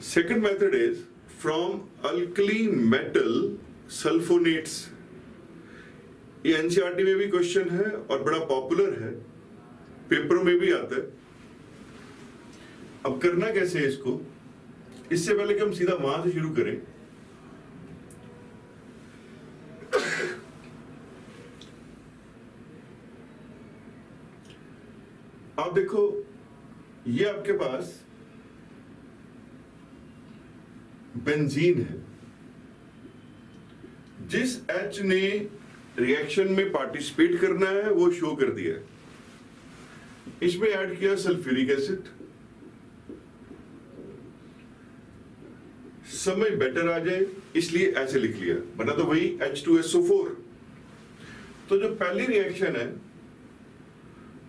Second method is from alkali metal sulfonates. ये NCERT में भी क्वेश्चन है और बड़ा पॉपुलर है। पेपरों में भी आता है। अब करना कैसे है इसको? इससे पहले कि हम सीधा वहाँ से शुरू करें। आप देखो, ये आपके पास बेंजीन है। जिस एच ने रिएक्शन में पार्टिसिपेट करना है, वो शो कर दिया इसमें ऐड किया सल्फ्यूरिक एसिड समय बेटर आ जाए, इसलिए ऐसे लिख लिया। बना तो वही H2SO4 तो जो पहली रिएक्शन है,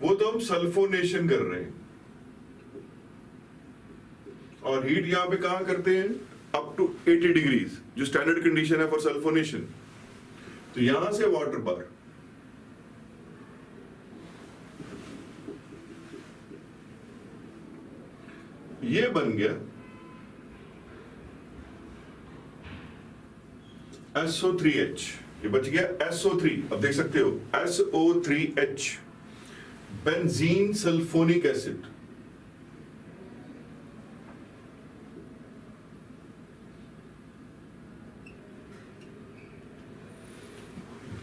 वो तो हम सल्फोनेशन कर रहे हैं। और हीट यहाँ पे कहा करते हैं? अप टू 80 डिग्रीज जो स्टैंडर्ड कंडीशन है फॉर सल्फोनेशन तो यहाँ से वाटर बार ये बन गया SO3H ये बच गया SO3 अब देख सकते हो SO3H benzene sulphonic acid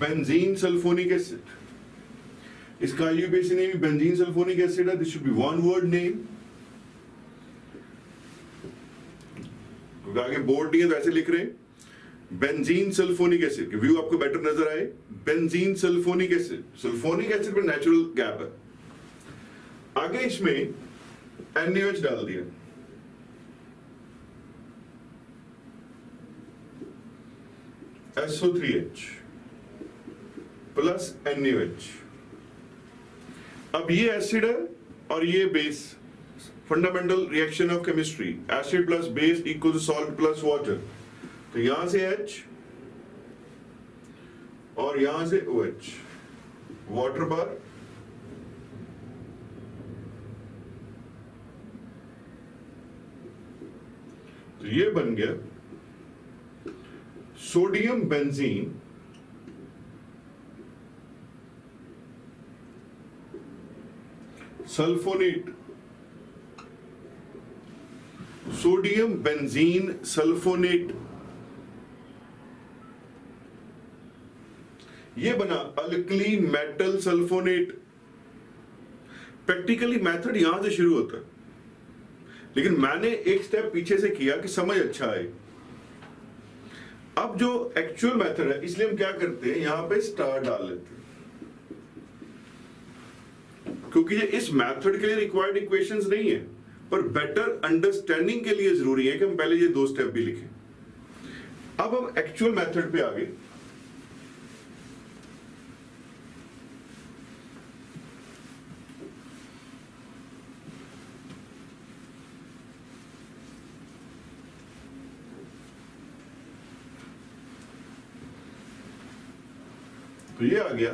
benzene sulphonic acid इसका IUPAC name benzene sulphonic acid है। This should be one word name क्योंकि आगे बोर्ड नहीं है तो ऐसे लिख रहे हैं। बेंजीन सल्फोनिक एसिड व्यू आपको बेटर नज़र आए। Benzene sulphonic acid sulphonic acid में नेचुरल गैप है। आगे इसमें NaOH डाल दिया। SO3H प्लस NaOH अब ये एसिड है और ये base fundamental reaction of chemistry acid plus base equal to salt plus water तो यहाँ से एच और यहाँ से ओ एच वाटर बार तो ये बन गया sodium benzene sulphonate, sodium, benzene, sulphonate. ये बना alkali metal sulphonate. Practically method यहाँ से शुरू होता है। लेकिन मैंने एक स्टेप पीछे से किया कि समझ अच्छा आए। अब जो एक्चुअल मेथड है, इसलिए हम क्या करते हैं, यहाँ पे स्टार डाल लेते हैं। क्योंकि ये इस मेथड के लिए रिक्वायर्ड इक्वेशंस नहीं है। पर बेटर अंडरस्टैंडिंग के लिए ज़रूरी है कि हम पहले ये दो स्टेप भी लिखें। अब हम एक्चुअल मेथड पे आगे। तो ये आ गया।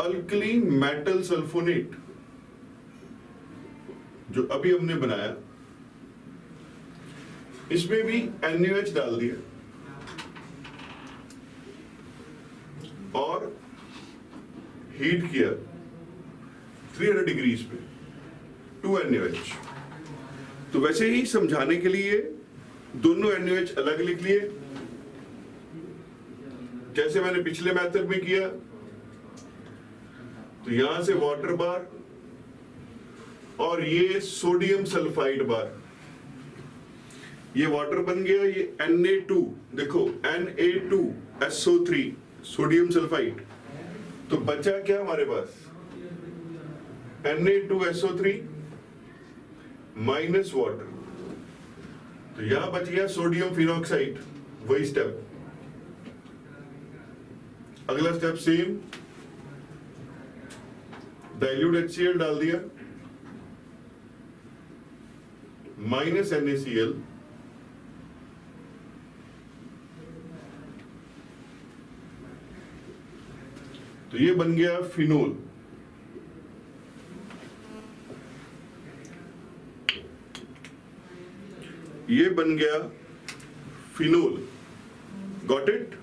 अल्कली मेटल सल्फोनेट जो अभी हमने बनाया, इसमें भी NaOH डाल दिया। और हीट किया 300 डिग्रीज पे टू NaOH तो वैसे ही समझाने के लिए, दोनों NaOH अलग लिख लिए। जैसे मैंने पिछले मेथड में किया तो यहाँ से वाटर बार और ये सोडियम सल्फाइड बार ये वाटर बन गया, ये Na2 देखो Na2SO3 सोडियम सल्फाइड तो बचा क्या हमारे पास? Na2SO3 माइनस वाटर तो यहाँ बच गया सोडियम फिनोक्साइड वही स्टेप अगला स्टेप सेम डाइल्यूट HCl डाल दिया। माइनस NaCl तो ये बन गया फिनोल ये बन गया फिनोल गॉट इट